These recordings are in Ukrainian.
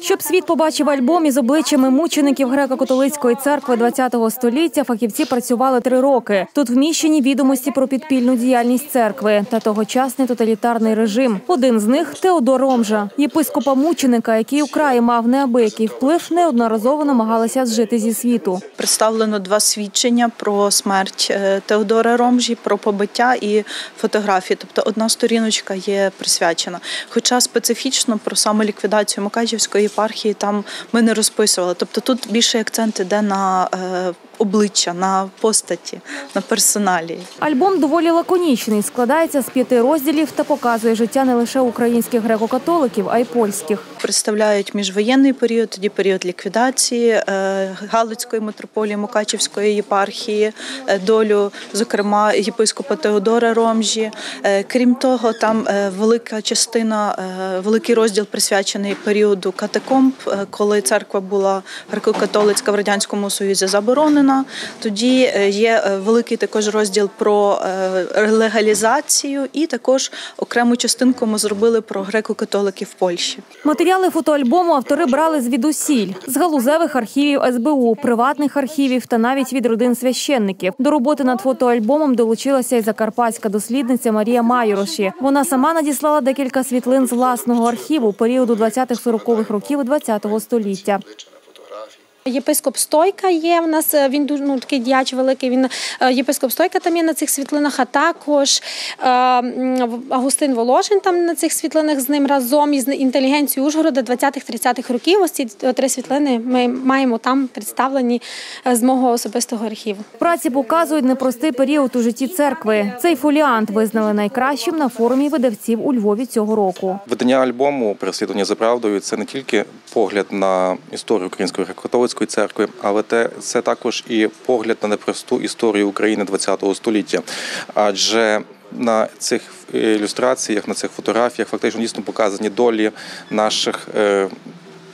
Щоб світ побачив альбом із обличчями мучеників греко-католицької церкви ХХ століття, фахівці працювали три роки. Тут вміщені відомості про підпільну діяльність церкви та тогочасний тоталітарний режим. Один з них Теодор Ромжа, єпископа мученика, який у краї мав неабиякий вплив, неодноразово намагалися зжити зі світу. Представлено два свідчення про смерть е, Теодора Ромжі, про побиття і фотографії. Тобто одна сторіночка є присвячена. Хоча специфічно про саме ліквідацію Мукачівської єпархії там ми не розписували. Тобто тут більше акцент іде на е, обличчя, на постаті, на персоналі. Альбом доволі лаконічний, складається з п'яти розділів та показує життя не лише українських греко-католиків, а й польських. Представляють міжвоєнний період, тоді період ліквідації е, Галицької митрополії Мукачівської єпархії, е, долю, зокрема, єпископа Теодора Ромжі. Е, Крім того, там велика частина, великий розділ присвячений періоду катакомб, коли церква була греко-католицька в радянському союзі заборонена. Тоді е, є е, великий також розділ про е, легалізацію, і також окрему частинку ми зробили про греко-католиків Польщі. Матеріали фотоальбому автори брали звідусіль з галузевих архівів СБУ, приватних архівів та навіть від родин священників. До роботи над фотоальбомом долучилася й закарпатська дослідниця Марія Майороші. Вона сама надіслала декілька світлин з власного архіву періоду 20-40-х років ХХ століття. Єпископ Стойка є в нас. е, Він дуже ну, такий діяч великий. Він е, єпископ Стойка там є на цих світлинах. А також е, м, Волошин там на цих світлинах з ним разом із інтелігенцією Ужгорода 20-30-х років. Ось ці три світлини ми маємо там представлені з мого особистого архіву. Праці показують непростий період у житті церкви. Цей фоліант визнали найкращим на форумі видавців у Львові цього року. Видання альбому Переслідування за правдою це не тільки погляд на історію Української греко-католицької церкви, але те це також і погляд на непросту історію України ХХ століття. Адже на цих ілюстраціях, на цих фотографіях фактично дійсно показані долі наших е,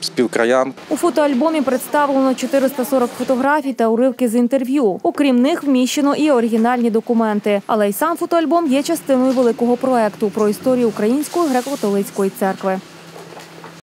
співкраян, У фотоальбомі представлено 440 фотографій та уривки з інтерв'ю. Окрім них, вміщено і оригінальні документи. Але й сам фотоальбом є частиною великого проекту про історію Української греко-католицької церкви.